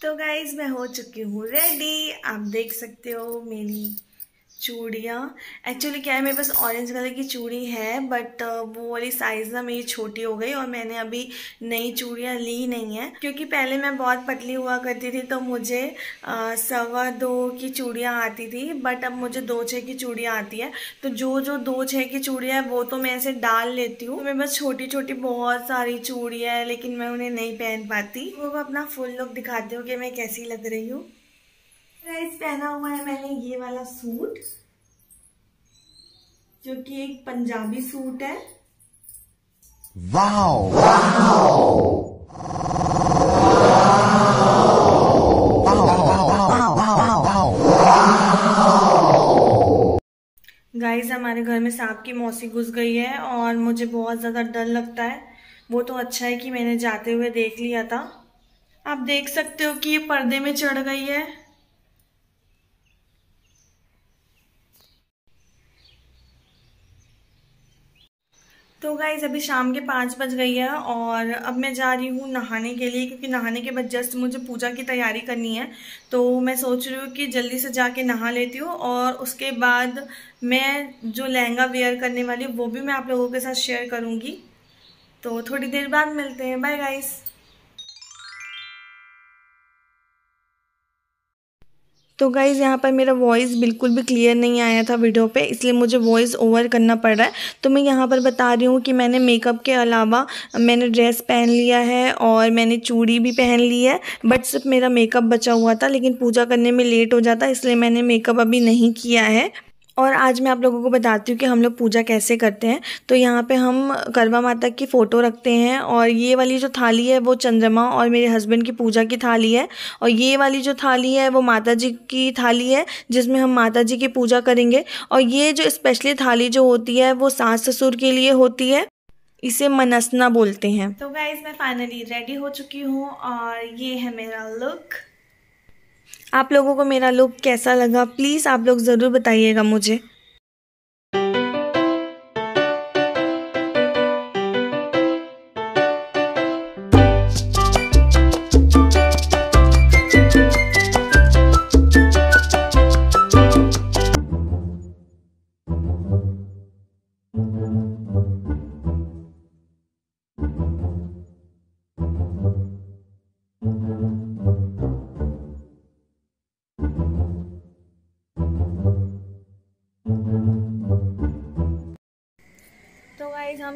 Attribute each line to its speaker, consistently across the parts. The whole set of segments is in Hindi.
Speaker 1: तो गाइज़ मैं हो चुकी हूँ रेडी आप देख सकते हो मेरी चूड़ियाँ। एक्चुअली क्या है मेरे पास ऑरेंज कलर की चूड़ी है बट uh, वो वाली साइज़ ना मेरी छोटी हो गई और मैंने अभी नई चूड़ियाँ ली नहीं है। क्योंकि पहले मैं बहुत पतली हुआ करती थी तो मुझे uh, सवा दो की चूड़ियाँ आती थी बट अब मुझे दो छः की चूड़ियाँ आती है। तो जो जो दो छः की चूड़ियाँ है वो तो मैं ऐसे डाल लेती हूँ। मेरे पास छोटी छोटी बहुत सारी चूड़ियाँ है लेकिन मैं उन्हें नहीं पहन पाती। वो अपना फुल लुक दिखाती हूँ कि मैं कैसी लग रही हूँ। गाइस पहना हुआ है मैंने ये वाला सूट जो कि एक पंजाबी सूट है।
Speaker 2: वाओ। वाओ
Speaker 1: गाइस हमारे घर में सांप की मौसी घुस गई है और मुझे बहुत ज़्यादा डर लगता है। वो तो अच्छा है कि मैंने जाते हुए देख लिया था। आप देख सकते हो कि ये पर्दे में चढ़ गई है। तो गाइज़ अभी शाम के पाँच बज गई है और अब मैं जा रही हूँ नहाने के लिए क्योंकि नहाने के बाद जस्ट मुझे पूजा की तैयारी करनी है। तो मैं सोच रही हूँ कि जल्दी से जाके नहा लेती हूँ और उसके बाद मैं जो लहंगा वेयर करने वाली हूँ, वो भी मैं आप लोगों के साथ शेयर करूँगी। तो थोड़ी देर बाद मिलते हैं। बाय गाइज़ तो गाइज़ यहाँ पर मेरा वॉइस बिल्कुल भी क्लियर नहीं आया था वीडियो पे, इसलिए मुझे वॉइस ओवर करना पड़ रहा है। तो मैं यहाँ पर बता रही हूँ कि मैंने मेकअप के अलावा मैंने ड्रेस पहन लिया है और मैंने चूड़ी भी पहन ली है बट सिर्फ़ मेरा मेकअप बचा हुआ था, लेकिन पूजा करने में लेट हो जाता, इसलिए मैंने मेकअप अभी नहीं किया है। और आज मैं आप लोगों को बताती हूँ कि हम लोग पूजा कैसे करते हैं। तो यहाँ पे हम करवा माता की फ़ोटो रखते हैं और ये वाली जो थाली है वो चंद्रमा और मेरे हस्बैंड की पूजा की थाली है। और ये वाली जो थाली है वो माता जी की थाली है, जिसमें हम माता जी की पूजा करेंगे। और ये जो स्पेशली थाली जो होती है वो सास ससुर के लिए होती है, इसे मनसना बोलते हैं। तो गाइज़ मैं फाइनली रेडी हो चुकी हूँ और ये है मेरा लुक आप लोगों को मेरा लुक कैसा लगा? प्लीज़ आप लोग ज़रूर बताइएगा मुझे।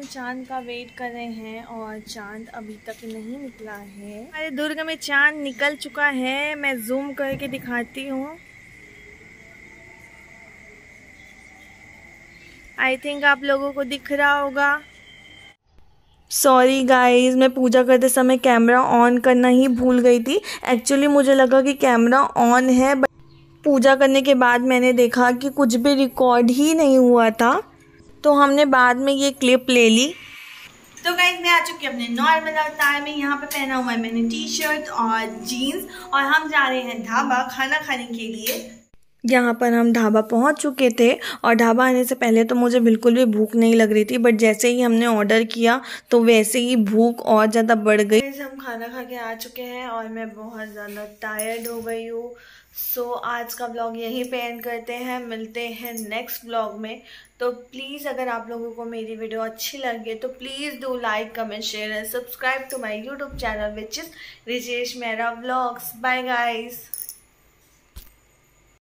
Speaker 1: चाँद का वेट कर रहे हैं और चाँद अभी तक नहीं निकला है। हमारे दुर्ग में चाँद निकल चुका है, मैं जूम करके दिखाती हूँ। आई थिंक आप लोगों को दिख रहा होगा। सॉरी गाइस मैं पूजा करते समय कैमरा ऑन करना ही भूल गई थी। एक्चुअली मुझे लगा कि कैमरा ऑन है बट पूजा करने के बाद मैंने देखा कि कुछ भी रिकॉर्ड ही नहीं हुआ था। तो हमने बाद में ये क्लिप ले ली। तो गाइज़ मैं आ चुकी अपने नॉर्मल अवतार में। यहाँ पे पहना हुआ है मैंने टी शर्ट और जीन्स और हम जा रहे हैं ढाबा खाना खाने के लिए। यहाँ पर हम ढाबा पहुँच चुके थे और ढाबा आने से पहले तो मुझे बिल्कुल भी भूख नहीं लग रही थी बट जैसे ही हमने ऑर्डर किया तो वैसे ही भूख और ज़्यादा बढ़ गई। जैसे हम खाना खा के आ चुके हैं और मैं बहुत ज़्यादा टायर्ड हो गई हूँ। सो so, आज का ब्लॉग यहीं पे एंड करते हैं। मिलते हैं नेक्स्ट ब्लॉग में। तो प्लीज़ अगर आप लोगों को मेरी वीडियो अच्छी लगे तो please do like comment share and subscribe to my YouTube channel which is Rijesh मेरा ब्लॉग्स बाय गाइस